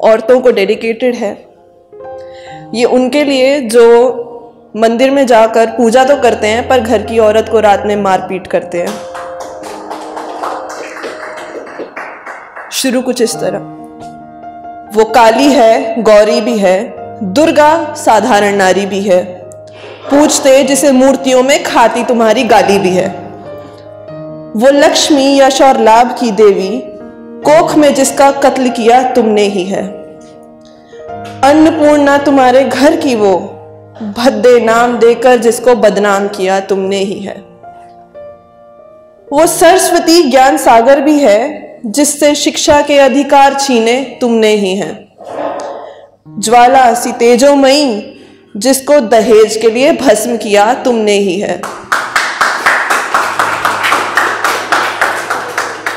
औरतों को डेडिकेटेड है। ये उनके लिए जो मंदिर में जाकर पूजा तो करते हैं, पर घर की औरत को रात में मारपीट करते हैं। शुरू कुछ इस तरह। वो काली है, गौरी भी है, दुर्गा साधारण नारी भी है। पूछते जिसे मूर्तियों में खाती तुम्हारी गाली भी है। वो लक्ष्मी यश और लाभ की देवी कोख में जिसका कत्ल किया तुमने ही है। अन्नपूर्णा तुम्हारे घर की वो भद्दे नाम देकर जिसको बदनाम किया तुमने ही है। वो सरस्वती ज्ञान सागर भी है, जिससे शिक्षा के अधिकार छीने तुमने ही है। ज्वाला सी तेजोमयी, जिसको दहेज के लिए भस्म किया तुमने ही है।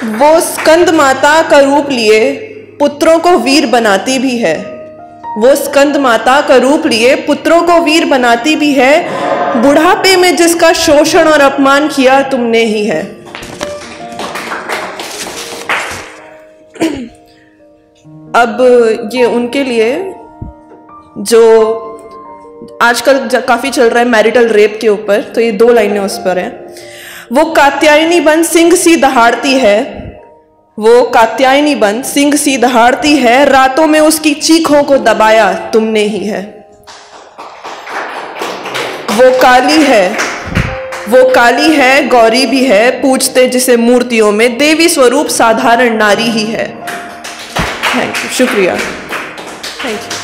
वो स्कंद माता का रूप लिए पुत्रों को वीर बनाती भी है। वो स्कंद माता का रूप लिए पुत्रों को वीर बनाती भी है। बुढ़ापे में जिसका शोषण और अपमान किया तुमने ही है। अब ये उनके लिए जो आजकल काफ़ी चल रहा है मैरिटल रेप के ऊपर तो ये दो लाइनें उस पर हैं। वो कात्यायनी बन सिंह सी दहाड़ती है। वो कात्यायनी बन सिंह सी दहाड़ती है। रातों में उसकी चीखों को दबाया तुमने ही है। वो काली है। वो काली है, गौरी भी है पूछते जिसे मूर्तियों में, देवी स्वरूप साधारण नारी ही है। थैंक यू शुक्रिया। Thank you